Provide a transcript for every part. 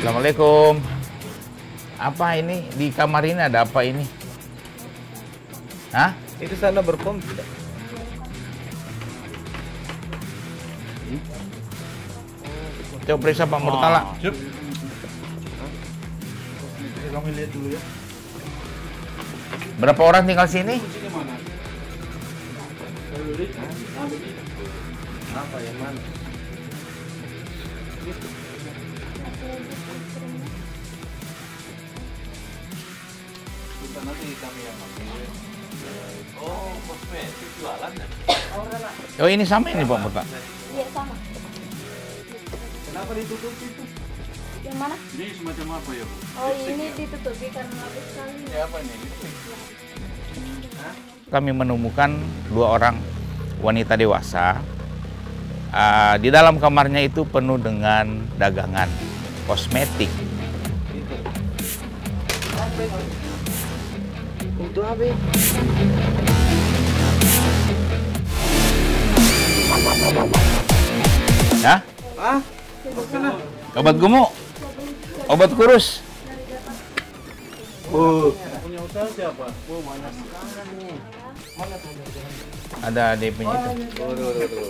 Assalamualaikum. Apa ini di kamar ini ada apa ini? Hah? Itu sana berpom tidak? Coba periksa Pak Murtala. Cuk. Kami lihat dulu ya. Berapa orang tinggal sini? Apa yang mana? Nanti kami yang ambil. Oh, kosmetik jualan ya? Oh ini sama ini Pak Murtala. Iya sama. Kenapa ditutup itu? Yang mana? Ini semacam apa ya, Bu? Oh ini ditutupi karena habis kali. Ini apa nih? Kami menemukan dua orang wanita dewasa. Ah, di dalam kamarnya itu penuh dengan dagangan kosmetik. Untuk apa? ya? Obat gemuk, obat kurus. oh, Punya usaha siapa? oh banyak sekarang nih. Ada DP-nya itu. Tuh, tuh, tuh, tuh.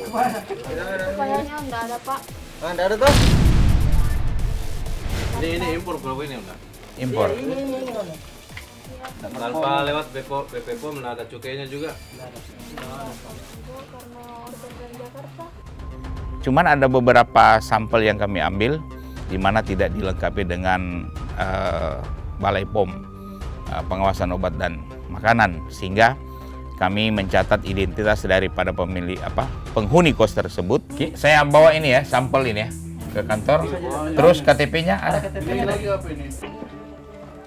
Kayaknya enggak ada pak. Ah, enggak ada tuh? Ini ini impor kalau ini udah. Impor. Ini, ini, ini. Tanpa lewat BP POM ada cukainya juga. Karena order dari Jakarta. Cuman ada beberapa sampel yang kami ambil di mana tidak dilengkapi dengan eh, Balai POM eh, pengawasan obat dan makanan sehingga kami mencatat identitas daripada pemilik apa penghuni kos tersebut. Ki- Saya bawa ini ya sampel ini ya ke kantor. Terus KTP-nya ada. Ini lagi apa ini?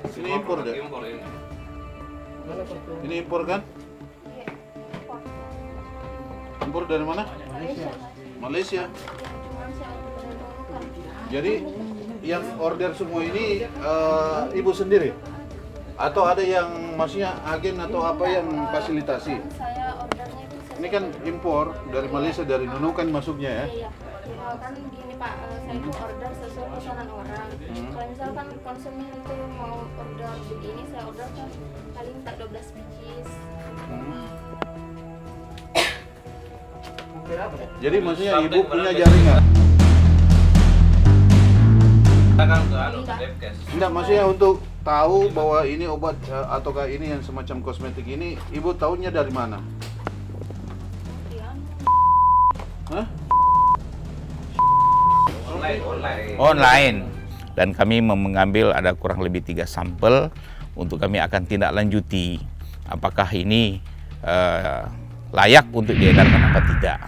Ini impor deh. Impor ini. Ini impor kan? Iya. Impor dari mana? Malaysia. Malaysia. Nunukan. Jadi yang order semua ini eh, ibu sendiri? Atau ada yang maksudnya agen atau apa yang fasilitasi? Saya ordernya itu sesuai. Ini kan impor dari Malaysia dari Nunukan masuknya ya? Iya. Eh, kan gini pak, eh, saya itu order sesuai pesanan orang. Hmm. Kalau misalkan konsumen itu mau order begini, saya order kan paling tak 12 pieces. Hmm. Jadi maksudnya ibu punya jaringan? Kita kan anu. Enggak, maksudnya untuk tahu bahwa ini obat eh, ataukah ini yang semacam kosmetik ini, ibu tahunya dari mana? Iya. Hah? Online, online. dan kami mengambil ada kurang lebih tiga sampel untuk kami akan tindak lanjuti apakah ini eh, layak untuk diedarkan apa tidak.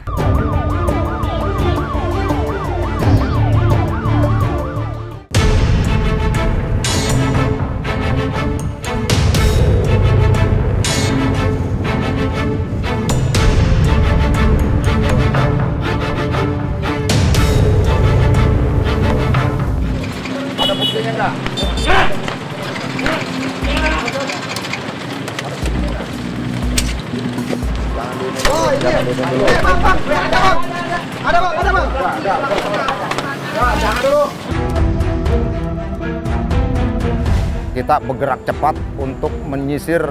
Kita bergerak cepat untuk menyisir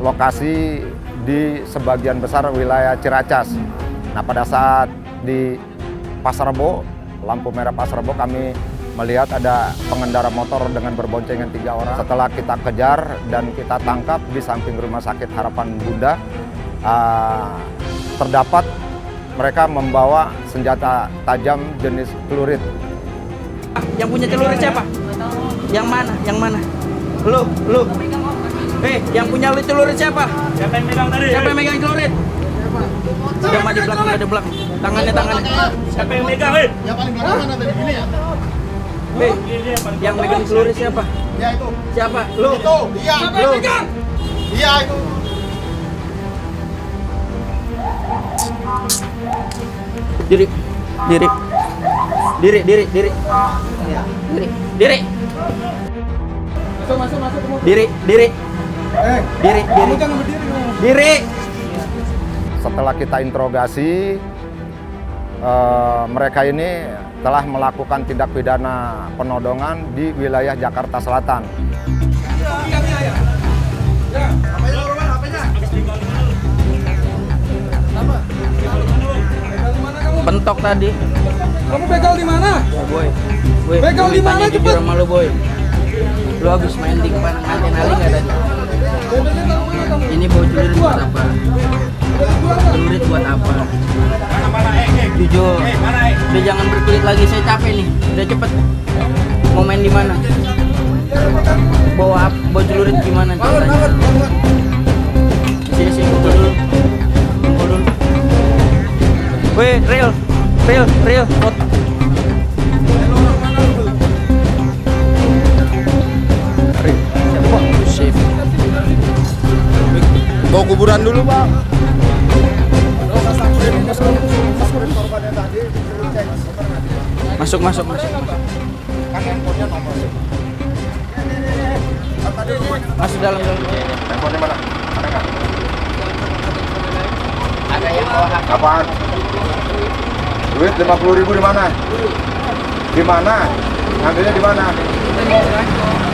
lokasi di sebagian besar wilayah Ciracas. Nah, pada saat di Pasar Rebo, lampu merah Pasar Rebo, kami melihat ada pengendara motor dengan berboncengan tiga orang. Setelah kita kejar dan kita tangkap di samping Rumah Sakit Harapan Bunda, ah, terdapat mereka membawa senjata tajam jenis pelurit Yang punya celurit siapa? Yang mana? Yang mana? Lu, lu. Eh, yang punya celurit siapa? Siapa yang megang tadi? Siapa yang megang celurit? Dia maju belakang, ada belakang. Tangannya, tangannya. Siapa yang megang, eh? Yang paling belakangan ada di sini ya? Eh, yang megang celurit siapa? Ya itu. Siapa? Lu. Itu, iya. Lu. Iya itu. Diri. Diri. Diri, diri, diri. Diri. Diri. Diri, diri. Diri, diri. Diri. Setelah kita interogasi, eh, mereka ini telah melakukan tindak pidana penodongan di wilayah Jakarta Selatan. Pentok tadi. Kamu begal di mana? Oh, boy. Boy, Begal di mana, cepet? sama lu, boy. Lu habis main di depan kantin Ali nggak tadi? Ini bawa celurit buat apa? Celurit buat apa? Jujur. Udah jangan berkelit lagi, saya capek nih. Udah cepet. Mau main di mana? Bawa bawa celurit gimana ceritanya? Weh, real, real, real. Safe. Bawa kuburan dulu, Pak. Masuk, masuk, masuk. Masuk dalam dalam. Handphonenya mana? Ada nggak? Ada yang. Apaan? Duit 50 ribu di mana? Di mana? Ngambilnya di mana?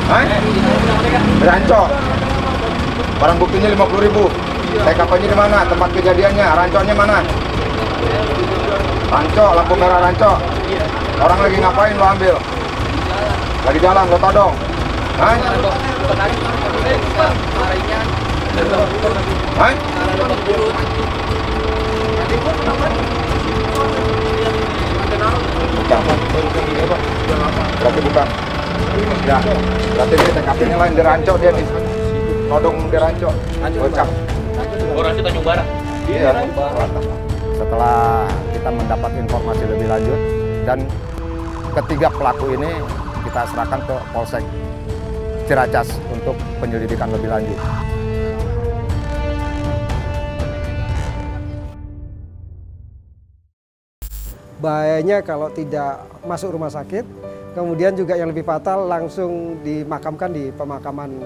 Hah? Ranco. Barang buktinya 50 ribu. TKP-nya di mana? Tempat kejadiannya? Ranconya mana? Ranco, lampu merah ranco. Orang lagi ngapain lo ambil? Lagi jalan, lo todong. Hah? Hah? Berarti bukan. Ya, berarti ini TKP-nya lain di Ranco dia nih. Nodong di Ranco. Bocah. Orang Tanjung Barat. Iya. Setelah kita mendapat informasi lebih lanjut dan ketiga pelaku ini kita serahkan ke Polsek Ciracas untuk penyelidikan lebih lanjut. Bahayanya kalau tidak masuk rumah sakit, kemudian juga yang lebih fatal langsung dimakamkan di pemakaman